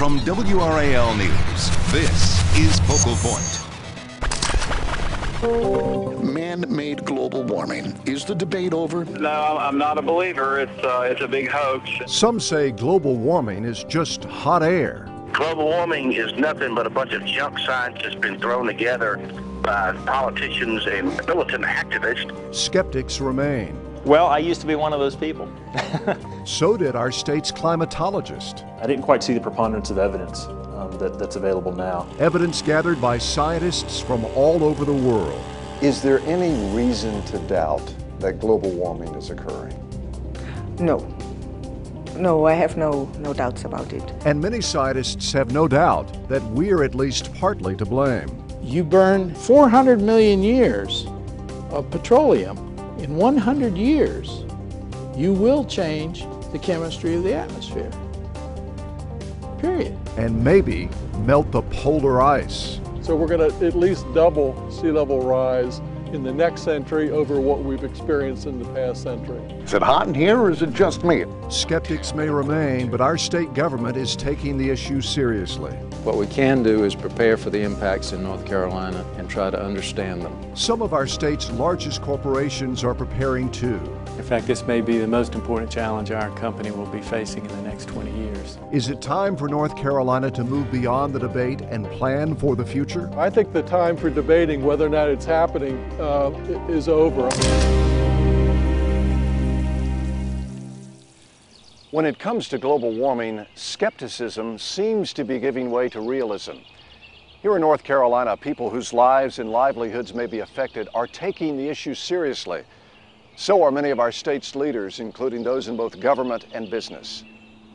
From WRAL News, this is Focal Point. Man-made global warming. Is the debate over? No, I'm not a believer. It's uh, it's a big hoax. Some say global warming is just hot air. Global warming is nothing but a bunch of junk science that's been thrown together by politicians and militant activists. Skeptics remain. Well, I used to be one of those people. so did our state's climatologist. I didn't quite see the preponderance of evidence um, that, that's available now. Evidence gathered by scientists from all over the world. Is there any reason to doubt that global warming is occurring? No. No, I have no, no doubts about it. And many scientists have no doubt that we're at least partly to blame. You burn 400 million years of petroleum in 100 years, you will change the chemistry of the atmosphere. Period. And maybe melt the polar ice. So we're going to at least double sea level rise in the next century over what we've experienced in the past century. Is it hot in here or is it just me? Skeptics may remain, but our state government is taking the issue seriously. What we can do is prepare for the impacts in North Carolina and try to understand them. Some of our state's largest corporations are preparing too. In fact, this may be the most important challenge our company will be facing in the next 20 years. Is it time for North Carolina to move beyond the debate and plan for the future? I think the time for debating whether or not it's happening uh, is over. When it comes to global warming, skepticism seems to be giving way to realism. Here in North Carolina, people whose lives and livelihoods may be affected are taking the issue seriously. So are many of our state's leaders, including those in both government and business.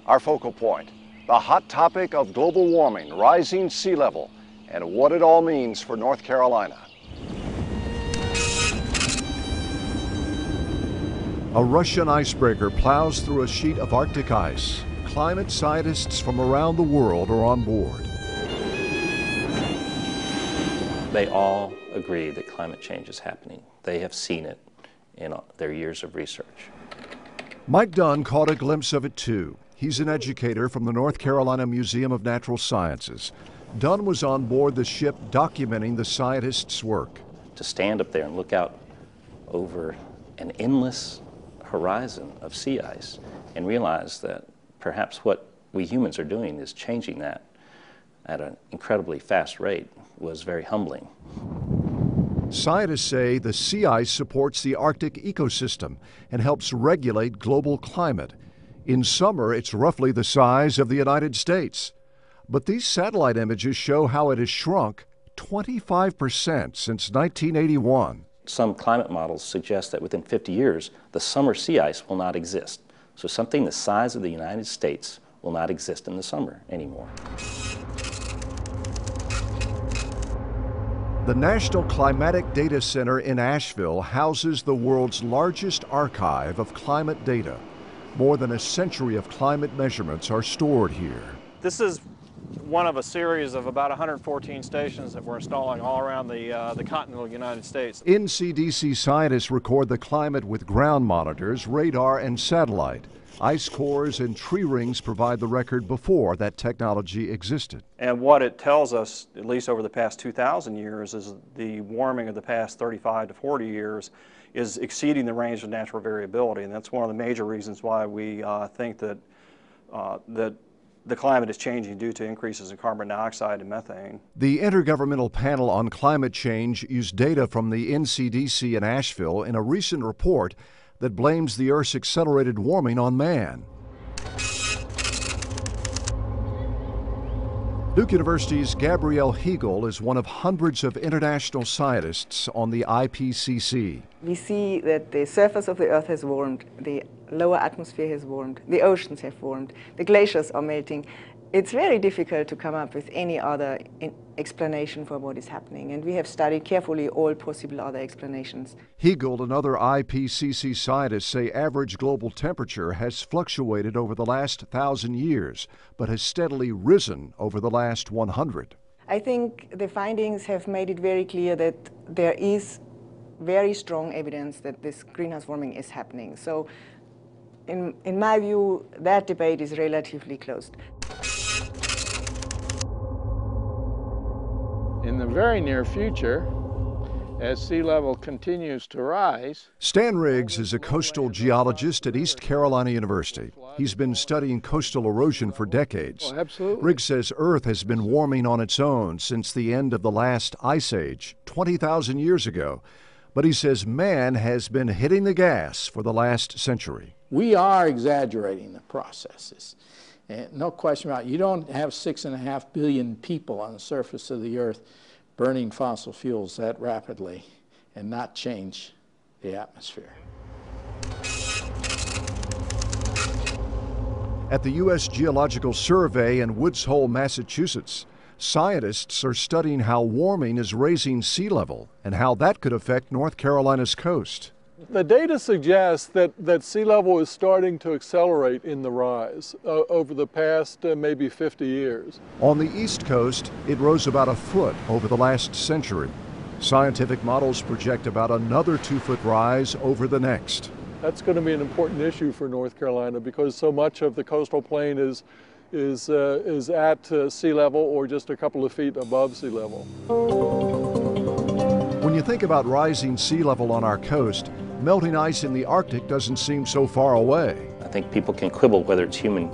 Our focal point, the hot topic of global warming, rising sea level, and what it all means for North Carolina. A Russian icebreaker plows through a sheet of Arctic ice. Climate scientists from around the world are on board. They all agree that climate change is happening. They have seen it in their years of research. Mike Dunn caught a glimpse of it too. He's an educator from the North Carolina Museum of Natural Sciences. Dunn was on board the ship documenting the scientists' work. To stand up there and look out over an endless horizon of sea ice and realize that perhaps what we humans are doing is changing that at an incredibly fast rate was very humbling. Scientists say the sea ice supports the Arctic ecosystem and helps regulate global climate. In summer, it's roughly the size of the United States. But these satellite images show how it has shrunk 25% since 1981 some climate models suggest that within 50 years, the summer sea ice will not exist. So something the size of the United States will not exist in the summer anymore. The National Climatic Data Center in Asheville houses the world's largest archive of climate data. More than a century of climate measurements are stored here. This is one of a series of about 114 stations that we're installing all around the, uh, the continental United States. NCDC scientists record the climate with ground monitors, radar, and satellite. Ice cores and tree rings provide the record before that technology existed. And what it tells us, at least over the past 2,000 years, is the warming of the past 35 to 40 years is exceeding the range of natural variability. And that's one of the major reasons why we uh, think that, uh, that the climate is changing due to increases in carbon dioxide and methane. The Intergovernmental Panel on Climate Change used data from the NCDC in Asheville in a recent report that blames the Earth's accelerated warming on man. Duke University's Gabriele Hegerl is one of hundreds of international scientists on the IPCC. We see that the surface of the Earth has warmed, the lower atmosphere has warmed, the oceans have warmed, the glaciers are melting, it's very difficult to come up with any other explanation for what is happening, and we have studied carefully all possible other explanations. Hegerl and other IPCC scientists say average global temperature has fluctuated over the last thousand years, but has steadily risen over the last 100. I think the findings have made it very clear that there is very strong evidence that this greenhouse warming is happening. So in, in my view, that debate is relatively closed. In the very near future, as sea level continues to rise. Stan Riggs is a coastal geologist at East Carolina University. He's been studying coastal erosion for decades. Oh, absolutely. Riggs says Earth has been warming on its own since the end of the last ice age, 20,000 years ago. But he says man has been hitting the gas for the last century. We are exaggerating the processes. And no question about it. You don't have six and a half billion people on the surface of the earth burning fossil fuels that rapidly and not change the atmosphere. At the U.S. Geological Survey in Woods Hole, Massachusetts, scientists are studying how warming is raising sea level and how that could affect North Carolina's coast. The data suggests that, that sea level is starting to accelerate in the rise uh, over the past uh, maybe 50 years. On the east coast, it rose about a foot over the last century. Scientific models project about another two foot rise over the next. That's going to be an important issue for North Carolina because so much of the coastal plain is, is, uh, is at uh, sea level or just a couple of feet above sea level. When you think about rising sea level on our coast, melting ice in the Arctic doesn't seem so far away. I think people can quibble whether it's human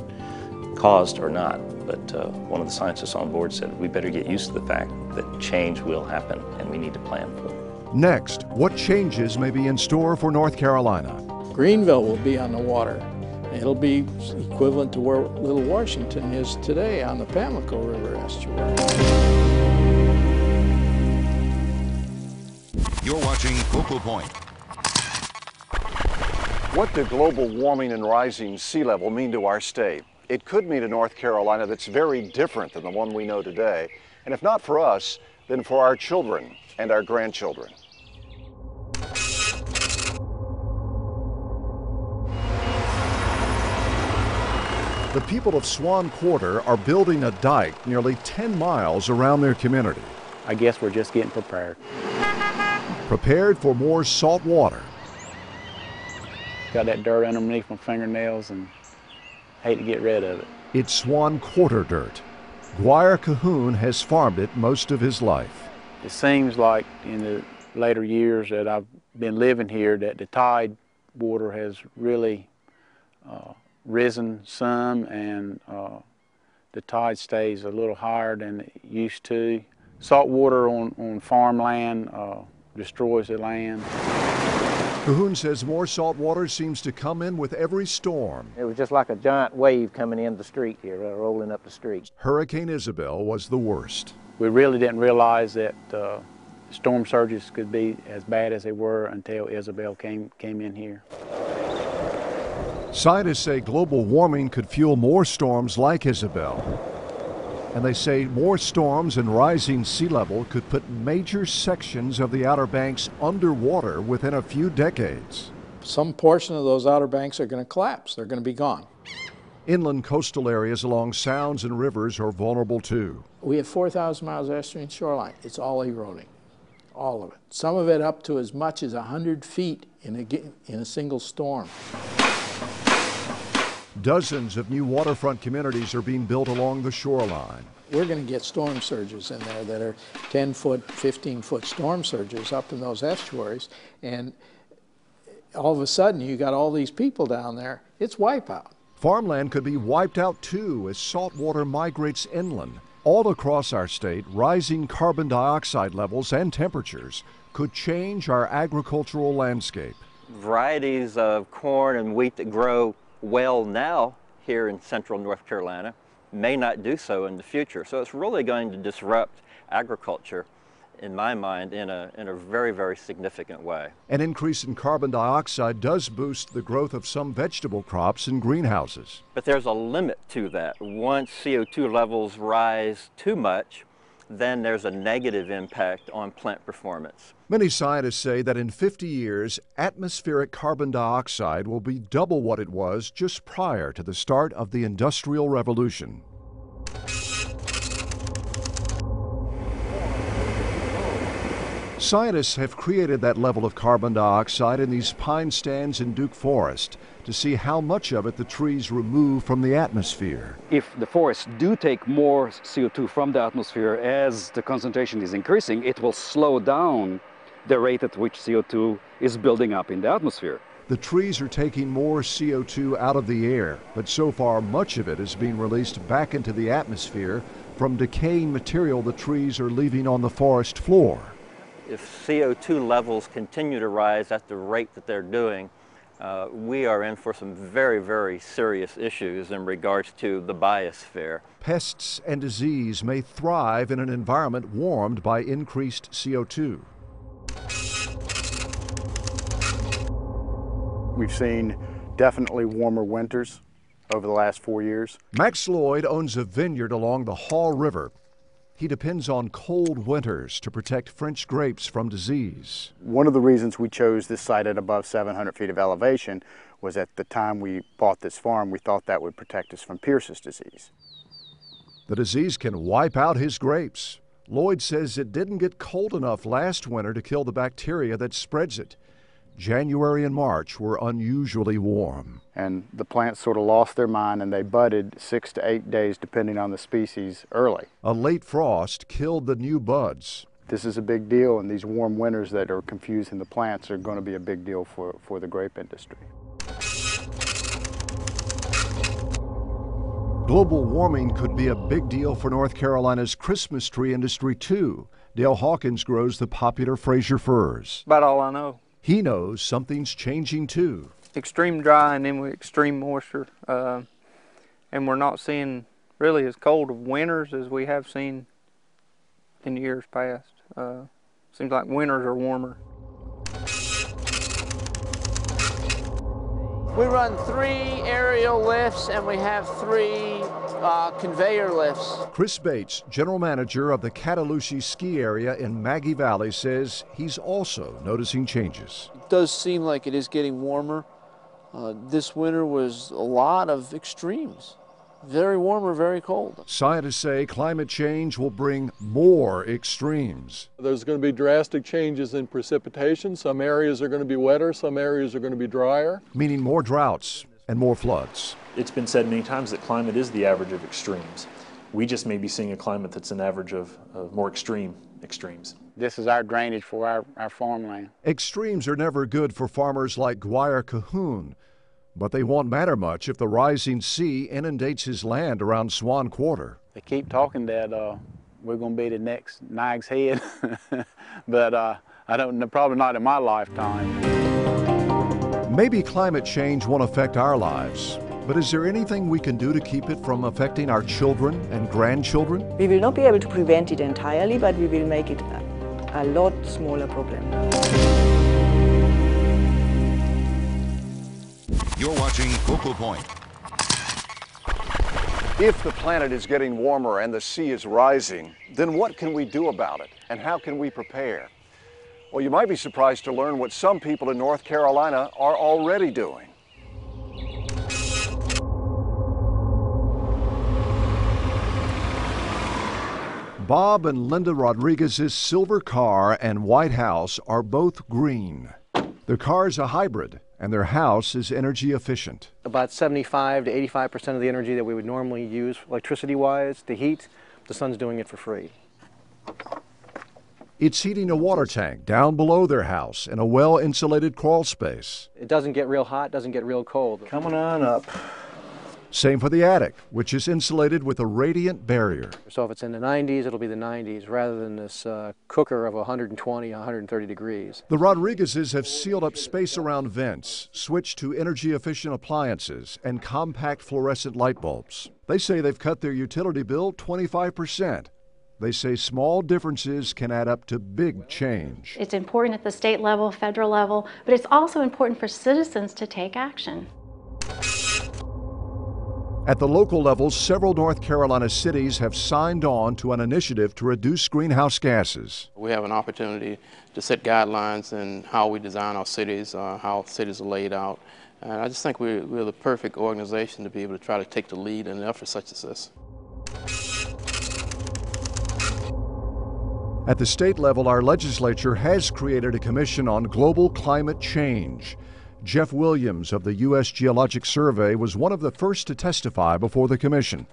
caused or not, but uh, one of the scientists on board said we better get used to the fact that change will happen and we need to plan for it. Next, what changes may be in store for North Carolina? Greenville will be on the water. It'll be equivalent to where Little Washington is today on the Pamlico River estuary. You're watching Focal Point. What do global warming and rising sea level mean to our state? It could mean a North Carolina that's very different than the one we know today. And if not for us, then for our children and our grandchildren. The people of Swan Quarter are building a dike nearly 10 miles around their community. I guess we're just getting prepared. Prepared for more salt water. Got that dirt underneath my fingernails and hate to get rid of it. It's Swan Quarter dirt. Guire Cahoon has farmed it most of his life. It seems like in the later years that I've been living here that the tide water has really uh, risen some and uh, the tide stays a little higher than it used to. Salt water on, on farmland uh, destroys the land. Cahoon says more salt water seems to come in with every storm. It was just like a giant wave coming in the street here, uh, rolling up the street. Hurricane Isabel was the worst. We really didn't realize that uh, storm surges could be as bad as they were until Isabel came, came in here. Scientists say global warming could fuel more storms like Isabel. And they say more storms and rising sea level could put major sections of the Outer Banks underwater within a few decades. Some portion of those Outer Banks are going to collapse. They're going to be gone. Inland coastal areas along sounds and rivers are vulnerable too. We have 4,000 miles of estuarine shoreline. It's all eroding, all of it. Some of it up to as much as 100 feet in a, in a single storm. Dozens of new waterfront communities are being built along the shoreline. We're going to get storm surges in there that are 10 foot, 15 foot storm surges up in those estuaries. And all of a sudden, you got all these people down there. It's wipeout. Farmland could be wiped out too as salt water migrates inland. All across our state, rising carbon dioxide levels and temperatures could change our agricultural landscape. Varieties of corn and wheat that grow well now here in central North Carolina may not do so in the future. So it's really going to disrupt agriculture, in my mind, in a, in a very, very significant way. An increase in carbon dioxide does boost the growth of some vegetable crops in greenhouses. But there's a limit to that. Once CO2 levels rise too much, then there's a negative impact on plant performance. Many scientists say that in 50 years, atmospheric carbon dioxide will be double what it was just prior to the start of the Industrial Revolution. Scientists have created that level of carbon dioxide in these pine stands in Duke Forest to see how much of it the trees remove from the atmosphere. If the forests do take more CO2 from the atmosphere as the concentration is increasing, it will slow down the rate at which CO2 is building up in the atmosphere. The trees are taking more CO2 out of the air, but so far much of it is being released back into the atmosphere from decaying material the trees are leaving on the forest floor. If CO2 levels continue to rise at the rate that they're doing, uh, we are in for some very, very serious issues in regards to the biosphere. Pests and disease may thrive in an environment warmed by increased CO2. We've seen definitely warmer winters over the last four years. Max Lloyd owns a vineyard along the Haw River. He depends on cold winters to protect French grapes from disease. One of the reasons we chose this site at above 700 feet of elevation was at the time we bought this farm, we thought that would protect us from Pierce's disease. The disease can wipe out his grapes. Lloyd says it didn't get cold enough last winter to kill the bacteria that spreads it. January and March were unusually warm. And the plants sort of lost their mind and they budded six to eight days, depending on the species, early. A late frost killed the new buds. This is a big deal, and these warm winters that are confusing the plants are going to be a big deal for, for the grape industry. Global warming could be a big deal for North Carolina's Christmas tree industry, too. Dale Hawkins grows the popular Fraser firs. About all I know. He knows something's changing too. Extreme dry and then with extreme moisture. Uh, and we're not seeing really as cold of winters as we have seen in years past. Uh, seems like winters are warmer. We run three aerial lifts and we have three uh, conveyor lifts. Chris Bates, general manager of the Cataloochee ski area in Maggie Valley, says he's also noticing changes. It does seem like it is getting warmer. Uh, this winter was a lot of extremes. Very warm or very cold. Scientists say climate change will bring more extremes. There's going to be drastic changes in precipitation. Some areas are going to be wetter, some areas are going to be drier. Meaning more droughts and more floods. It's been said many times that climate is the average of extremes. We just may be seeing a climate that's an average of, of more extreme extremes. This is our drainage for our, our farmland. Extremes are never good for farmers like Guire Cahoon, but they won't matter much if the rising sea inundates his land around Swan Quarter. They keep talking that uh, we're going to be the next Nag's Head, but uh, I don't. Probably not in my lifetime. Maybe climate change won't affect our lives, but is there anything we can do to keep it from affecting our children and grandchildren? We will not be able to prevent it entirely, but we will make it a, a lot smaller problem. You're watching Focal Point. If the planet is getting warmer and the sea is rising, then what can we do about it? And how can we prepare? Well, you might be surprised to learn what some people in North Carolina are already doing. Bob and Linda Rodriguez's silver car and white house are both green. Their car is a hybrid, and their house is energy efficient. About 75 to 85 percent of the energy that we would normally use electricity-wise to heat, the sun's doing it for free. It's heating a water tank down below their house in a well-insulated crawl space. It doesn't get real hot, doesn't get real cold. Coming on up. Same for the attic, which is insulated with a radiant barrier. So if it's in the 90s, it'll be the 90s rather than this uh, cooker of 120, 130 degrees. The Rodriguezes have sealed up space around vents, switched to energy efficient appliances, and compact fluorescent light bulbs. They say they've cut their utility bill 25%. They say small differences can add up to big change. It's important at the state level, federal level, but it's also important for citizens to take action. At the local level, several North Carolina cities have signed on to an initiative to reduce greenhouse gases. We have an opportunity to set guidelines in how we design our cities, uh, how cities are laid out. And I just think we're, we're the perfect organization to be able to try to take the lead in an effort such as this. At the state level, our legislature has created a commission on global climate change. Jeff Williams of the U.S. Geologic Survey was one of the first to testify before the commission.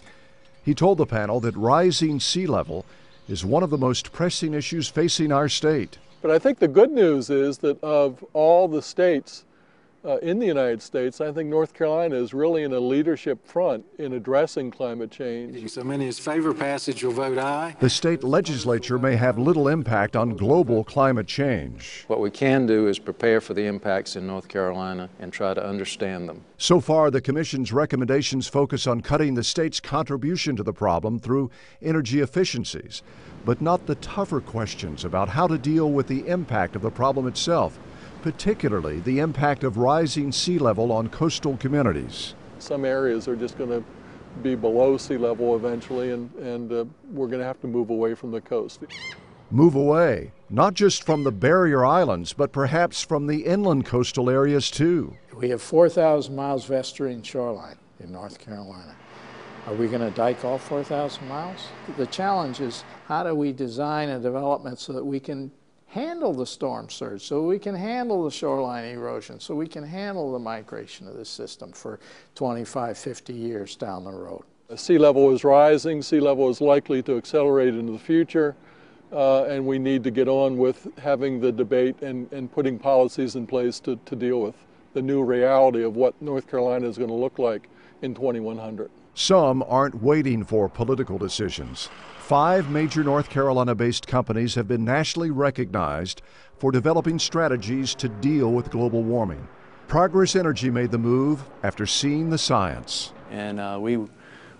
He told the panel that rising sea level is one of the most pressing issues facing our state. But I think the good news is that of all the states uh, in the United States, I think North Carolina is really in a leadership front in addressing climate change. So many as favor passage will vote aye. The state legislature may have little impact on global climate change. What we can do is prepare for the impacts in North Carolina and try to understand them. So far, the Commission's recommendations focus on cutting the state's contribution to the problem through energy efficiencies, but not the tougher questions about how to deal with the impact of the problem itself particularly the impact of rising sea level on coastal communities. Some areas are just going to be below sea level eventually, and, and uh, we're going to have to move away from the coast. Move away, not just from the barrier islands, but perhaps from the inland coastal areas too. We have 4,000 miles of estuarine shoreline in North Carolina. Are we going to dike all 4,000 miles? The challenge is how do we design a development so that we can handle the storm surge, so we can handle the shoreline erosion, so we can handle the migration of this system for 25, 50 years down the road. Sea level is rising, sea level is likely to accelerate into the future, uh, and we need to get on with having the debate and, and putting policies in place to, to deal with the new reality of what North Carolina is going to look like in 2100. Some aren't waiting for political decisions. Five major North Carolina based companies have been nationally recognized for developing strategies to deal with global warming. Progress Energy made the move after seeing the science. And uh, we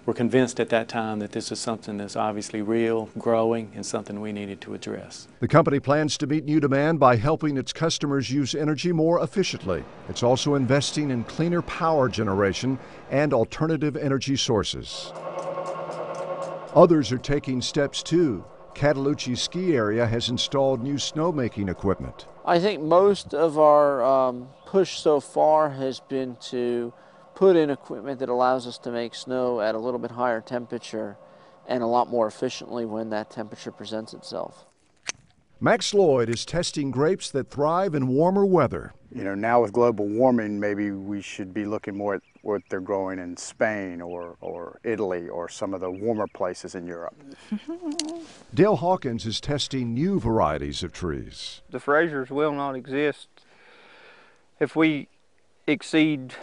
were convinced at that time that this is something that's obviously real, growing, and something we needed to address. The company plans to meet new demand by helping its customers use energy more efficiently. It's also investing in cleaner power generation and alternative energy sources. Others are taking steps too. Cataloochee ski area has installed new snowmaking equipment. I think most of our um, push so far has been to put in equipment that allows us to make snow at a little bit higher temperature and a lot more efficiently when that temperature presents itself. Max Lloyd is testing grapes that thrive in warmer weather. You know, now with global warming, maybe we should be looking more at what they're growing in Spain or, or Italy or some of the warmer places in Europe. Dale Hawkins is testing new varieties of trees. The Frasers will not exist if we exceed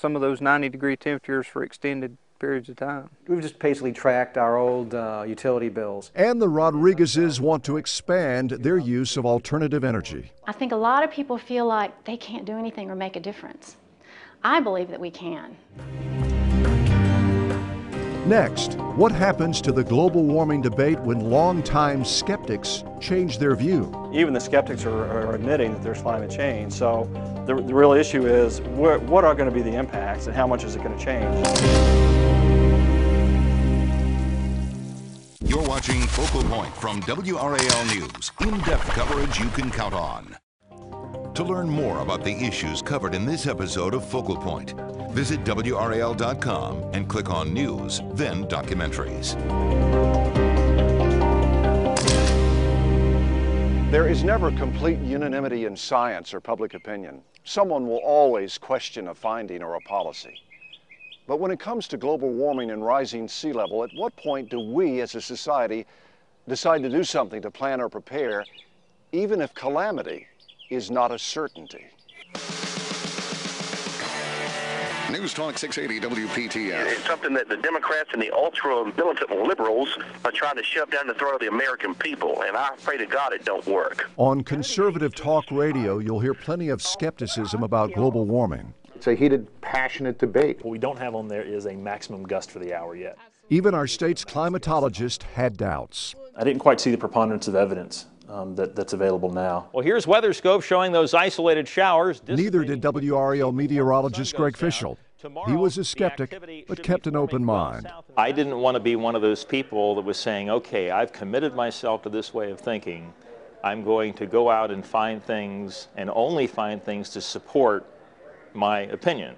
some of those 90 degree temperatures for extended periods of time. We've just basically tracked our old uh, utility bills. And the Rodriguezes want to expand their use of alternative energy. I think a lot of people feel like they can't do anything or make a difference. I believe that we can. Next, what happens to the global warming debate when longtime skeptics change their view? Even the skeptics are, are admitting that there's climate change. So the, the real issue is what, what are going to be the impacts and how much is it going to change? You're watching Focal Point from WRAL News, in-depth coverage you can count on. To learn more about the issues covered in this episode of Focal Point, visit WRAL.com and click on News, then Documentaries. There is never complete unanimity in science or public opinion. Someone will always question a finding or a policy. But when it comes to global warming and rising sea level, at what point do we as a society decide to do something to plan or prepare, even if calamity is not a certainty? News Talk 680 WPTF. It's something that the Democrats and the ultra militant liberals are trying to shove down the throat of the American people, and I pray to God it don't work. On conservative talk radio, you'll hear plenty of skepticism about global warming. It's a heated, passionate debate. What we don't have on there is a maximum gust for the hour yet. Even our state's climatologist had doubts. I didn't quite see the preponderance of evidence um, that, that's available now. Well, here's WeatherScope showing those isolated showers. Neither did WRAL meteorologist Greg Fishel. He was a skeptic, but kept an open mind. I didn't want to be one of those people that was saying, okay, I've committed myself to this way of thinking. I'm going to go out and find things and only find things to support my opinion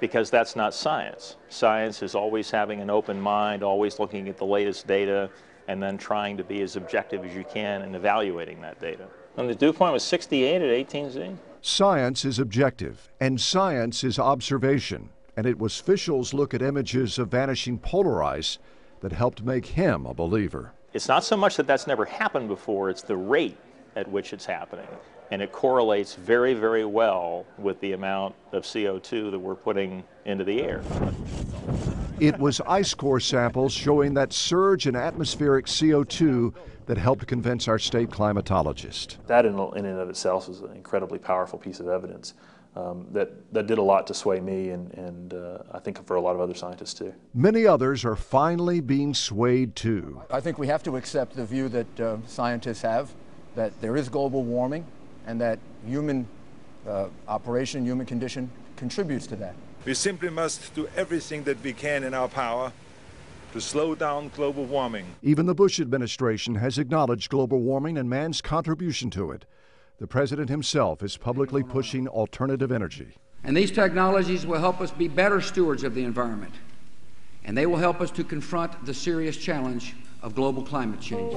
because that's not science. Science is always having an open mind, always looking at the latest data and then trying to be as objective as you can in evaluating that data. And the dew point was 68 at 18Z. Science is objective, and science is observation. And it was Fishel's look at images of vanishing polar ice that helped make him a believer. It's not so much that that's never happened before, it's the rate at which it's happening. And it correlates very, very well with the amount of CO2 that we're putting into the air. It was ice core samples showing that surge in atmospheric CO2 that helped convince our state climatologist. That in, in and of itself is an incredibly powerful piece of evidence. Um, that, that did a lot to sway me and, and uh, I think for a lot of other scientists too. Many others are finally being swayed too. I think we have to accept the view that uh, scientists have that there is global warming and that human uh, operation, human condition contributes to that. We simply must do everything that we can in our power to slow down global warming. Even the Bush administration has acknowledged global warming and man's contribution to it. The president himself is publicly pushing alternative energy. And these technologies will help us be better stewards of the environment. And they will help us to confront the serious challenge of global climate change.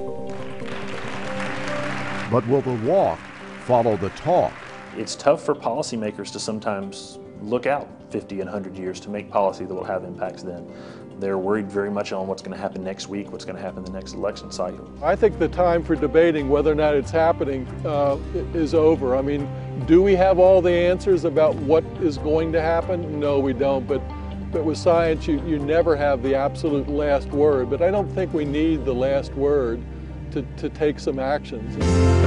But will the walk follow the talk? It's tough for policymakers to sometimes look out 50 and 100 years to make policy that will have impacts then. They're worried very much on what's going to happen next week, what's going to happen the next election cycle. I think the time for debating whether or not it's happening uh, is over. I mean, do we have all the answers about what is going to happen? No, we don't. But, but with science, you, you never have the absolute last word. But I don't think we need the last word to, to take some actions.